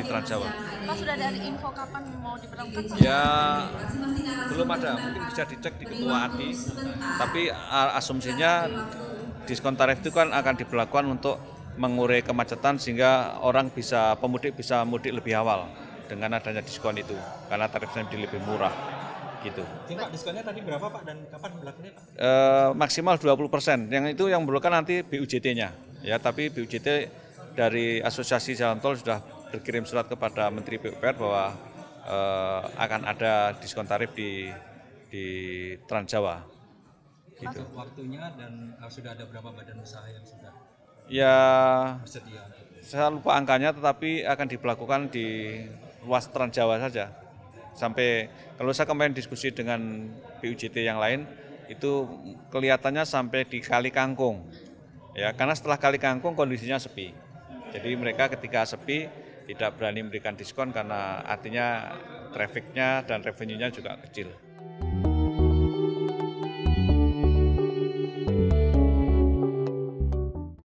Transjawa. Pak sudah ada info kapan mau diberlakukan? Ya belum ada, mungkin bisa dicek di Ketua ADI. Tapi asumsinya diskon tarif itu kan akan diberlakukan untuk mengurai kemacetan sehingga orang bisa pemudik bisa mudik lebih awal dengan adanya diskon itu karena tarifnya jadi lebih murah gitu. Ini Pak diskonnya tadi berapa Pak dan kapan berlakunya Pak? Eh, maksimal 20%. Yang itu yang memerlukan nanti BUJT-nya. Ya, tapi BUJT dari Asosiasi Jalan Tol sudah berkirim surat kepada Menteri PUPR bahwa eh, akan ada diskon tarif di di Trans Jawa. Gitu. Waktunya dan uh, sudah ada berapa badan usaha yang sudah Ya, bersedia? saya lupa angkanya tetapi akan diberlakukan di ruas Trans Jawa saja. Sampai kalau saya kemarin diskusi dengan BUJT yang lain itu kelihatannya sampai di Kali Kangkung. Ya, karena setelah Kali Kangkung kondisinya sepi. Jadi mereka ketika sepi tidak berani memberikan diskon karena artinya trafficnya dan revenue-nya juga kecil.